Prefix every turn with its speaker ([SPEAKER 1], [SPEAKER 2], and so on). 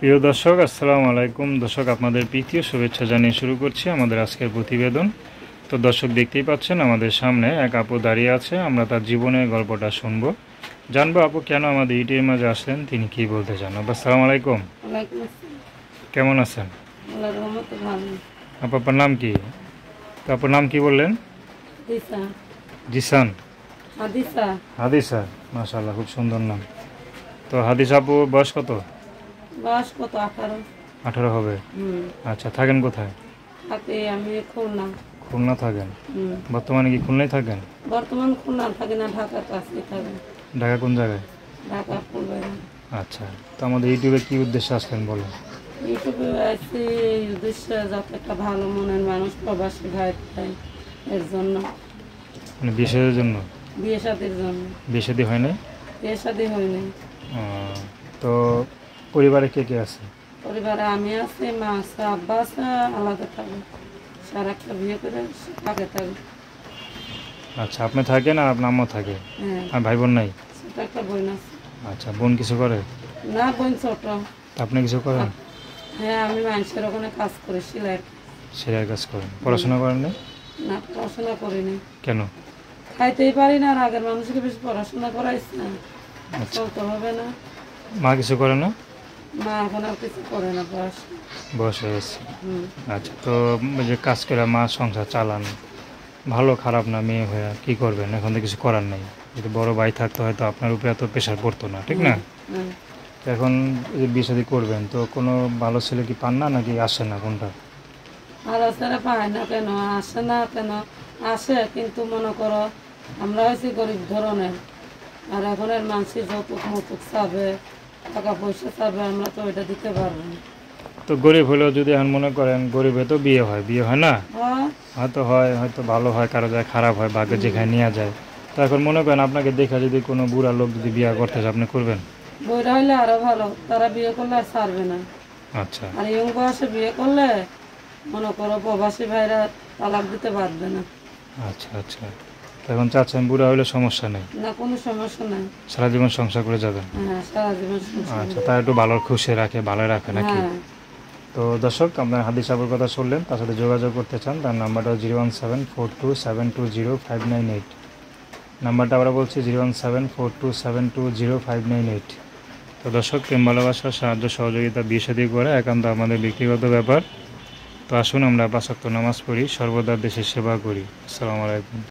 [SPEAKER 1] প্রিয় দর্শক আসসালামু আলাইকুম। দর্শক আপনাদের প্রীতীয় শুভেচ্ছা জানিয়ে শুরু করছি আমাদের আজকের প্রতিবেদন। তো দর্শক দেখতেই পাচ্ছেন আমাদের সামনে এক আপু দাঁড়িয়ে আছে। আমরা তার জীবনের গল্পটা শুনব। জানব আপু কেন আমাদের ইউটিউবের মাঝে আসলেন? তিনি কি বলতে চান? আপু আসসালামু আলাইকুম। কেমন আছেন? আপু আপনার নাম কি? আপনার নাম কি বললেন? জিসান।
[SPEAKER 2] হাদিসা।
[SPEAKER 1] হাদিসা মাশাল্লাহ খুব সুন্দর নাম। তো হাদিস আপু বয়স কত?
[SPEAKER 2] বয়স কত? আঠারো।
[SPEAKER 1] আঠারো হবে? আচ্ছা থাকেন কোথায়?
[SPEAKER 2] থাকে আমি খুলনা।
[SPEAKER 1] খুলনা থাকেন? বর্তমানে কি খুলনায় থাকেন?
[SPEAKER 2] বর্তমান খুলনা থাকি না ঢাকার কাছে থাকি।
[SPEAKER 1] ঢাকা কোন জায়গায়?
[SPEAKER 2] ঢাকা ফুলবাড়ি
[SPEAKER 1] আচ্ছা তো আমাদের ইউটিউবে কি উদ্দেশ্যে আসলেন বলেন?
[SPEAKER 2] ইউটিউবে আসছি উদ্দেশ্যে যাতে একটা ভালো মনের মানুষ প্রবাসী ভাই এর জন্য।
[SPEAKER 1] মানে বিশেষের জন্য?
[SPEAKER 2] বিয়ে শাদির জন্য।
[SPEAKER 1] বিয়ে শাদী হয় নাই?
[SPEAKER 2] বিয়ে শাদি হয়নি
[SPEAKER 1] আহ, তো পরিবারে কে কে আছে?
[SPEAKER 2] পরিবারে আমি আছি মা আছে আব্বা আছে আলাদা থাকি সার একটা বিয়ে করে থাকি
[SPEAKER 1] আচ্ছা আপনি থাকেন আর আপনার আম্মা থাকে?
[SPEAKER 2] হ্যাঁ।
[SPEAKER 1] আর ভাই বোন নাই?
[SPEAKER 2] সেটা একটা বোন আছে।
[SPEAKER 1] আচ্ছা বোন কিছু করে?
[SPEAKER 2] না বোন ছোট।
[SPEAKER 1] আপনি কিছু করেন?
[SPEAKER 2] হ্যাঁ আমি মানুষের ওখানে কাজ করি সেলাই।
[SPEAKER 1] সেলাই কাজ করেন। পড়াশোনা করেন না
[SPEAKER 2] না পড়াশোনা করিনি
[SPEAKER 1] কেন?
[SPEAKER 2] খাইতেই পারি না আর আগের মানুষকে বেশি পড়াশোনা করাইছে না।
[SPEAKER 1] আচ্ছা।
[SPEAKER 2] চলতে হবে না।
[SPEAKER 1] মা কিছু করে না?
[SPEAKER 2] মা এখন আর কিছু করে না
[SPEAKER 1] বয়স। হয়ে গেছে। আচ্ছা তো যে কাজ করে মা সংসার চালান ভালো খারাপ না মেয়ে হয়ে কি করবেন? এখন তো কিছু করার নেই। যদি বড় ভাই থাকতো হয়তো আপনার উপরে এত প্রেশার পড়তো না ঠিক না? এখন যে বিয়ে শাদী করবেন তো কোনো ভালো ছেলে কি পান না নাকি আসে না কোনটা?
[SPEAKER 2] আর আসলে পায় না কেন? আসে না কেন? আসে কিন্তু মনে করো আমরা হয়েছি গরিব ধরনের। আর এখনের মানুষের যৌতুক মৌতুক চাবে। টাকা পয়সা চাবে আমরা তো ওইটা দিতে পারব না।
[SPEAKER 1] তো গরিব হলেও যদি এখন মনে করেন গরিব হয়ে তো বিয়ে হয় বিয়ে হয় না? হয়তো হয় হয়তো ভালো হয় কারও যায় খারাপ হয় ভাগ্যে যেখানে নেওয়া যায়। তো এখন মনে করেন আপনাকে দেখে যদি কোনো বুড়া লোক যদি বিয়ে করতে চায় আপনি করবেন?
[SPEAKER 2] বইটা হইলে আরও ভালো তারা বিয়ে করলে আর ছাড়বে না।
[SPEAKER 1] আচ্ছা।
[SPEAKER 2] আর ইয়ং বয়সে বিয়ে করলে মনে করো প্রবাসী ভাইরা তালাক দিতে পারবে না।
[SPEAKER 1] আচ্ছা আচ্ছা। এখন চাচ্ছেন বুড়া হলে সমস্যা নেই।
[SPEAKER 2] না কোনো সমস্যা নাই।
[SPEAKER 1] সারা জীবন সংসার করে যাবেন।
[SPEAKER 2] হ্যাঁ সারা জীবন
[SPEAKER 1] আচ্ছা তার একটু ভালো খুশি রাখে ভালো রাখে নাকি?
[SPEAKER 2] হ্যাঁ।
[SPEAKER 1] তো দর্শক আপনার হাদিস সাবুর কথা শুনলেন তার সাথে যোগাযোগ করতে চান তার নাম্বারটা zero one seven four two seven two zero five nine eight. নাম্বারটা আমরা বলছি zero one seven four two seven two zero five nine eight. তো দর্শক প্রেম ভালোবাসা সাহায্য সহযোগিতা বিয়ে শাদী করে একান্ত আমাদের ব্যক্তিগত ব্যাপার। তো আসুন আমরা পাঁচাত্তর নামাজ পড়ি সর্বদা দেশের সেবা করি। আসসালামু আলাইকুম।